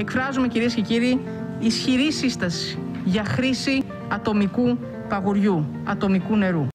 εκφράζουμε κυρίες και κύριοι ισχυρή σύσταση για χρήση ατομικού παγουριού, ατομικού νερού.